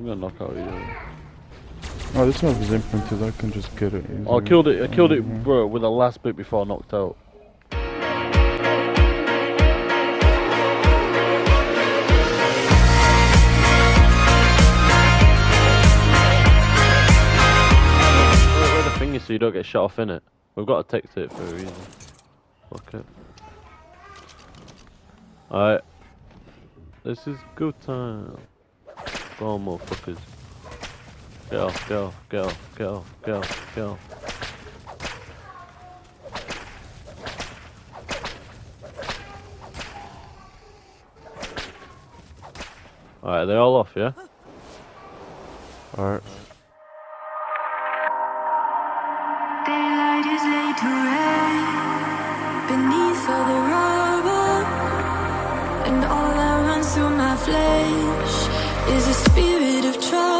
I'm gonna knock out you. Oh, this map is imprinted. I can just get it. Easily. Oh, I killed it. I killed it, Mhm. bro, with the last bit before I knocked out. Where where the thing is so you don't get shot off in it. We've got to text it for a reason. Fuck it. Alright. This is good time. Go on, motherfuckers. Go, go, go, off, get off. Alright, they're all off, yeah? Alright. Flesh is a spirit of trouble.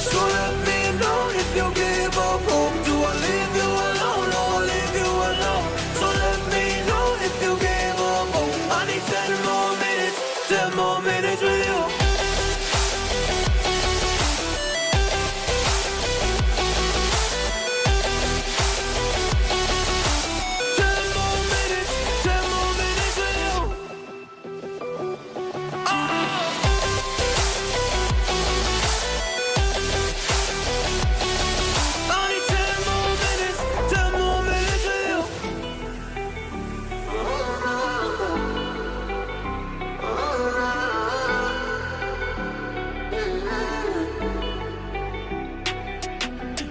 So let me know if you give up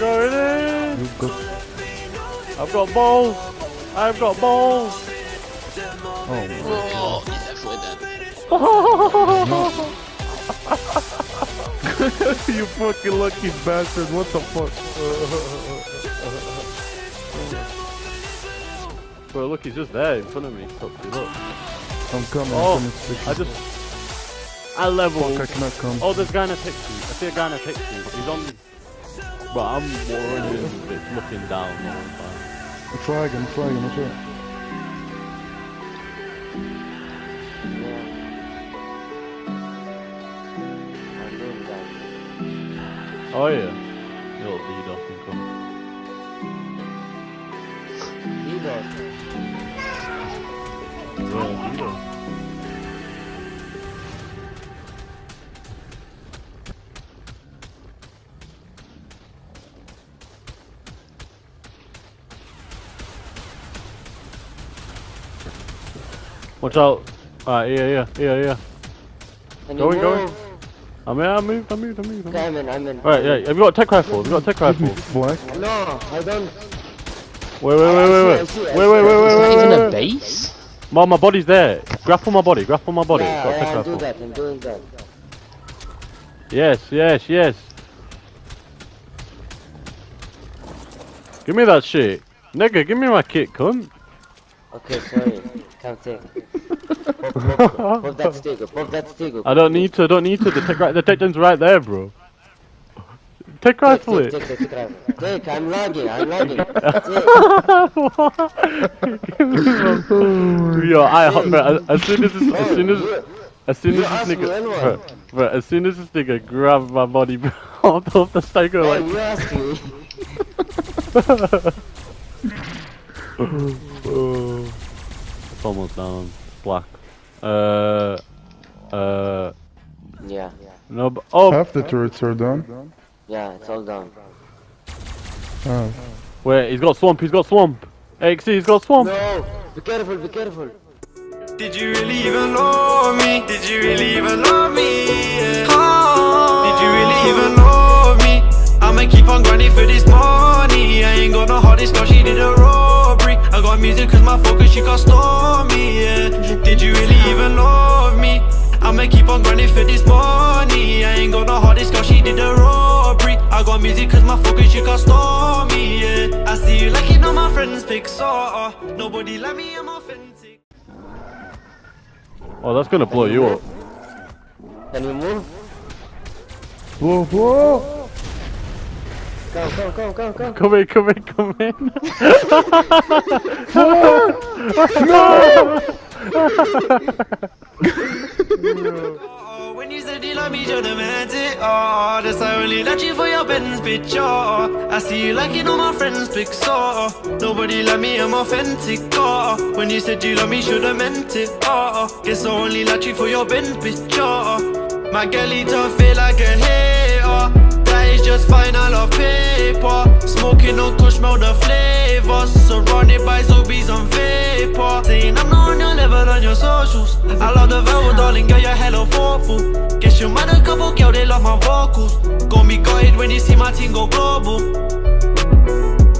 going in. You've got. I've got balls. I've got balls. Oh, my- Oh, he's definitely dead. you fucking lucky bastard! What the fuck? Bro, look, he's just there in front of me. Toxic, look. I'm coming. Oh, I'm coming. I just. I level. Fuck, I cannot come. Oh, there's a guy in a taxi. I see a guy in a taxi. He's on. But I'm running, it's looking down the whole time. I'm flagging, I'm flagging, I'm flagging. Oh yeah. Little DDoS can come. Yeah, DDoS. Watch out. Alright, yeah, yeah, yeah, yeah. Can Going, you going. I'm in, I moved, I moved, I moved. I moved. Okay, I'm in, I'm in. Alright, yeah, have you got a Tek rifle? Have you got a Tek rifle? black. No, I don't. Wait, wait, wait, wait, I wait. see, I see, I Wait, wait, see. wait, wait, It's not wait, even wait, a wait. base. Mom, my body's there. Grapple my body, grapple my body. yeah, got a yeah, tech I'll do rifle. that, I'm doing that. Yes, yes, yes. Give me that shit. Nigga, give me my kit, cunt. Okay, sorry. Can't take. Pop, pop, pop that stick up, pop that stick. I don't need to, I don't need to. The tech, ri- the tech gun's right there, bro. Tech Take, rifle it. take, take, take, take, take, I'm lagging, I'm lagging. Yo, I, bro, as soon as this, as soon as, as soon as this nigga, bro, bro, as soon as this nigga grabbed my body, bro, off off the Hey, like, you asked me. Oh, it's almost down. Black. Uh, uh, Yeah, no, but, oh, Half the turrets are done. yeah, it's all done. Ah, wait, he's got swamp, he's got swamp. XC, he's got swamp. No! Be careful, be careful. Did you really even know me? Did you really even love me? Yeah. Oh, did you really even love me? I'ma keep on grinding for this money. I ain't got no hardest girl, she did a robbery. I got music cause my focus, she can't stop me. Yeah. Did you really even love me? I'ma keep on grinding for this money. I ain't got no hardest girl, she did a robbery. I got music cause my focus, you can't stop me. Yeah. I see you like it, all my friends pick so oh, oh. Nobody like me, I'm authentic. Oh, that's gonna blow you up. Can we move? Whoa, whoa! Come, come, come, come, come. Come in, come in, come in. Oh, when you said you love me, you meant it. Oh, that's I only let you for your Benz picture. Oh, I see you like it on my friends' pics. Oh, nobody like me, I'm authentic. Oh, when you said you love me, shoulda meant it. Oh, guess I only let you for your Benz picture. Oh, my girlie don't feel like a hater. Just fine, I love paper. Smoking on kush, smell the flavors. Surrounded by zombies on vapor. Saying I'm not on your level on your socials. I love the verbal, darling, girl, you're hella thoughtful. Guess you might a couple, girl, they love my vocals. Gon' be gutted when you see my team go global.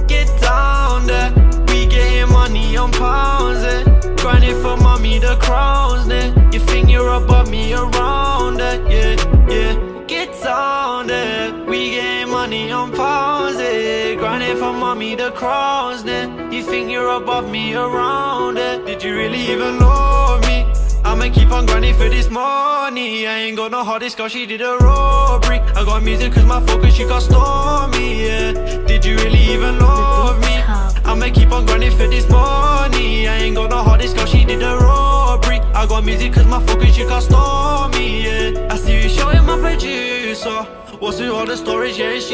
Get down there, we getting money on pounds, eh? Grinding for mommy, the crowns, eh? You think you're above me around, eh? Yeah, For mommy, the crowns then. You think you're above me around it? Did you really even love me? I'ma keep on grinding for this money. I ain't got no hardest girl, she did a robbery. I got music cause my focus, she got stormy, yeah. Did you really even love me? I'ma keep on grinding for this money. I ain't got no hardest girl, she did a robbery. I got music cause my focus, she got stormy, yeah. I see you showing my producer. What's with all the stories, Yeah, it's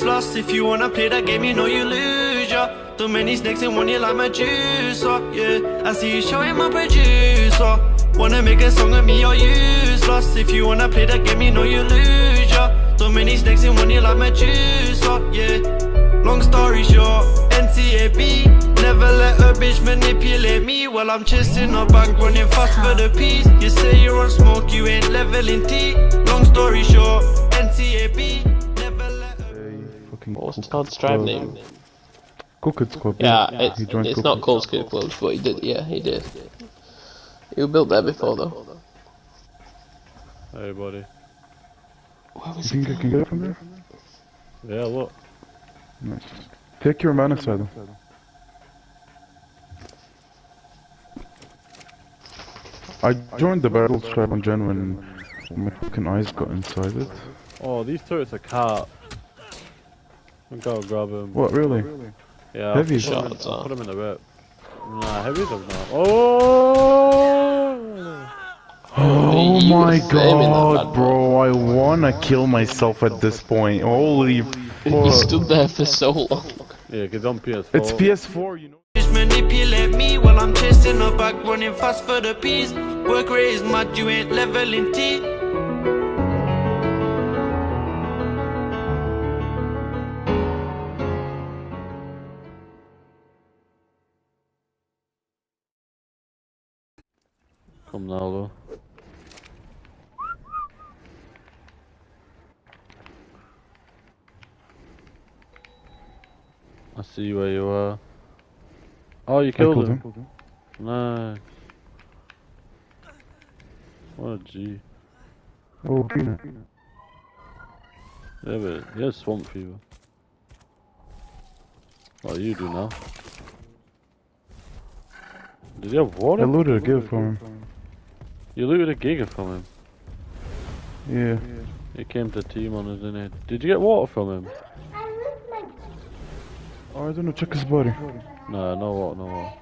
useless. If you wanna play that game, you know you lose, yeah. Too many snakes in one, you like my juicer, yeah. I see you showing my producer. Wanna make a song of me, you're useless. If you wanna play that game, you know you lose, yeah. Too many snakes in one, you like my juicer, yeah. Long story short, NTAB. Never let a bitch manipulate me while I'm chasing a bag, running fast for the peace. You say you're on smoke, you ain't leveling T. Long story short, NTAB. Never let a Fucking What was Cooked Todd's tribe name? Cooked Squad. Yeah, He it's, it's Cooked not Squad. called Scoop Clubs, but he did, yeah, he did. He was built there before though. Hey, buddy. Where You was he? think I can get it from there? Yeah, look. Nice. Take your mana saddle. I joined the battle stripe on Gen when my fucking eyes got inside it. Oh, these turrets are cat. I'll go grab them. What, really? Yeah, Heavy I'll put 'em in- shots, I'll put him in the whip. Nah, heavies are not. Oh! Oh my were flaming that god, bro, I wanna kill myself at this point. Holy He fuck. stood there for so long. Yeah, cause on PS4. It's PS4, you know. Bitch manipulate me while I'm chasing a bag, running fast for the peace. Work rate is mad, you ain't leveling T. Come now, though. I see where you are. Oh, you killed, killed him. him. Nice. What a G. Oh, peanut. Yeah, but he has swamp fever. What do you do now? Did you have water? I looted a gift from him. You looted a giga from him. Yeah. He came to team on us, didn't he? Did you get water from him? Oh, I don't know, check his body. No, no water, no water.